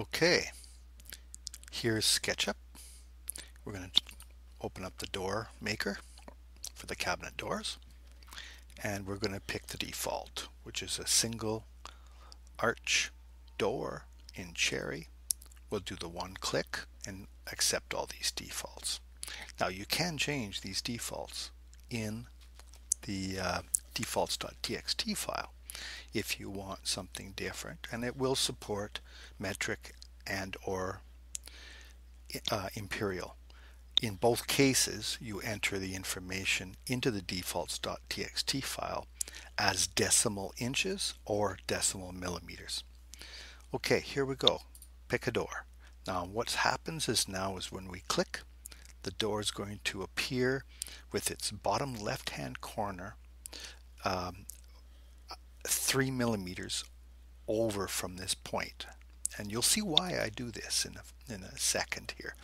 Okay, here's SketchUp. We're going to open up the door maker for the cabinet doors and we're going to pick the default which is a single arch door in cherry. We'll do the one click and accept all these defaults. Now you can change these defaults in the uh, defaults.txt file if you want something different and it will support metric and or uh, imperial. In both cases you enter the information into the defaults.txt file as decimal inches or decimal millimeters. Okay here we go pick a door. Now what happens is now is when we click the door is going to appear with its bottom left hand corner um, three millimeters over from this point. And you'll see why I do this in a, in a second here.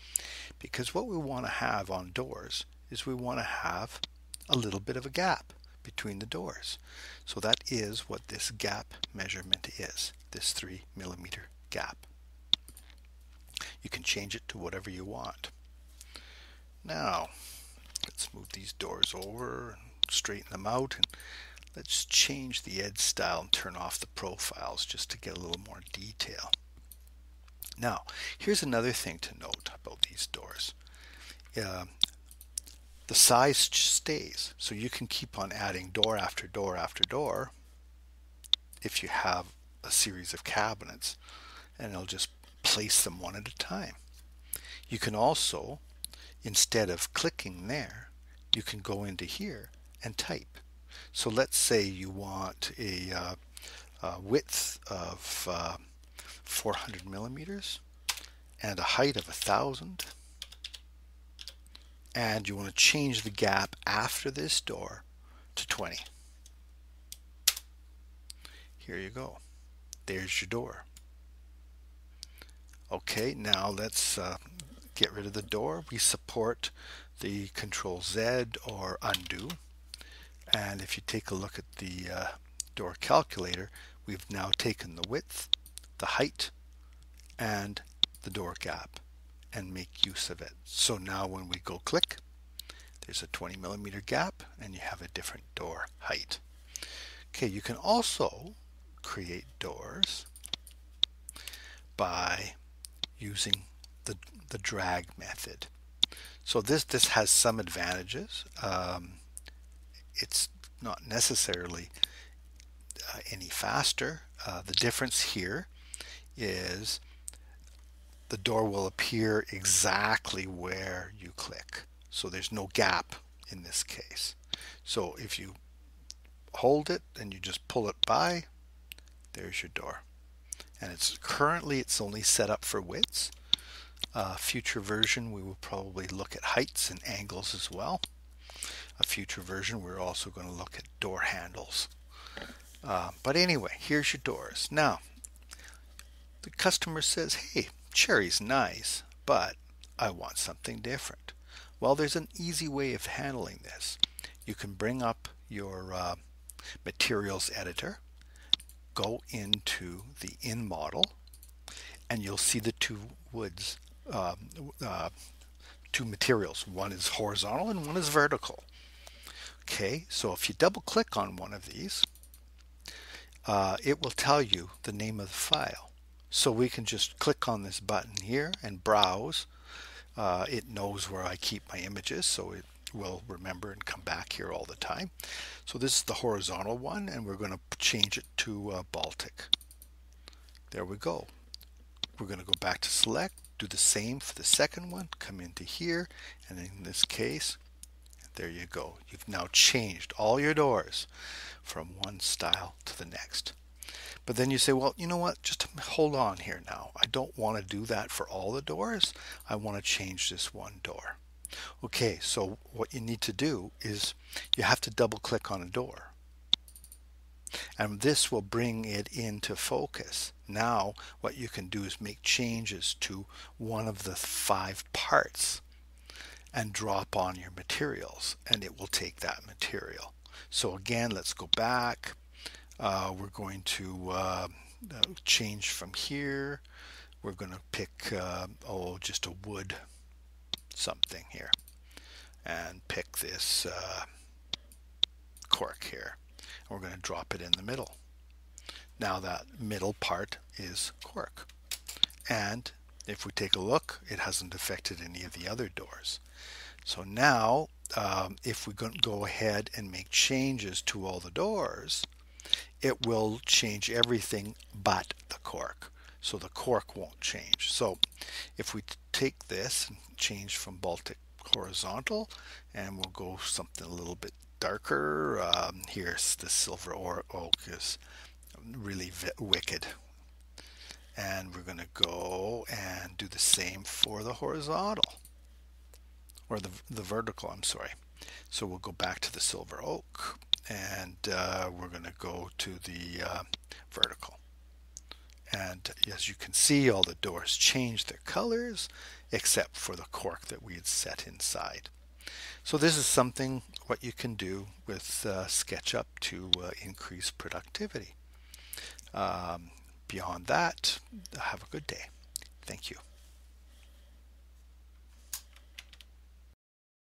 Because what we want to have on doors is we want to have a little bit of a gap between the doors. So that is what this gap measurement is, this three millimeter gap. You can change it to whatever you want. Now, let's move these doors over and straighten them out and Let's change the edge style and turn off the profiles just to get a little more detail. Now, here's another thing to note about these doors. Uh, the size stays, so you can keep on adding door after door after door if you have a series of cabinets, and it'll just place them one at a time. You can also, instead of clicking there, you can go into here and type. So let's say you want a, uh, a width of uh, 400 millimeters and a height of a thousand and you want to change the gap after this door to 20 here you go. There's your door. Okay now let's uh, get rid of the door. We support the control Z or undo and if you take a look at the uh, door calculator, we've now taken the width, the height, and the door gap and make use of it. So now when we go click, there's a 20 millimeter gap and you have a different door height. Okay, you can also create doors by using the, the drag method. So this, this has some advantages. Um, it's not necessarily uh, any faster. Uh, the difference here is the door will appear exactly where you click. So there's no gap in this case. So if you hold it and you just pull it by, there's your door. And it's currently it's only set up for widths. Uh, future version we will probably look at heights and angles as well a future version, we're also going to look at door handles. Uh, but anyway, here's your doors. Now, the customer says, hey, cherry's nice, but I want something different. Well, there's an easy way of handling this. You can bring up your uh, materials editor, go into the in model, and you'll see the two woods, um, uh, two materials. One is horizontal and one is vertical. Okay, so if you double click on one of these, uh, it will tell you the name of the file. So we can just click on this button here and browse. Uh, it knows where I keep my images, so it will remember and come back here all the time. So this is the horizontal one, and we're going to change it to uh, Baltic. There we go. We're going to go back to select, do the same for the second one, come into here, and in this case, there you go. You've now changed all your doors from one style to the next. But then you say, well, you know what? Just hold on here now. I don't want to do that for all the doors. I want to change this one door. Okay, so what you need to do is you have to double click on a door. And this will bring it into focus. Now what you can do is make changes to one of the five parts and drop on your materials and it will take that material. So again, let's go back. Uh, we're going to uh, change from here. we're going to pick, uh, oh, just a wood something here and pick this uh, cork here. We're going to drop it in the middle. Now that middle part is cork. And if we take a look, it hasn't affected any of the other doors. So now, um, if we go ahead and make changes to all the doors, it will change everything but the cork. So the cork won't change. So if we take this and change from Baltic horizontal, and we'll go something a little bit darker. Um, here's the silver oak is really wicked. And we're going to go the same for the horizontal or the, the vertical, I'm sorry. So we'll go back to the silver oak and uh, we're going to go to the uh, vertical. And as you can see, all the doors change their colors except for the cork that we had set inside. So this is something what you can do with uh, SketchUp to uh, increase productivity. Um, beyond that, have a good day. Thank you.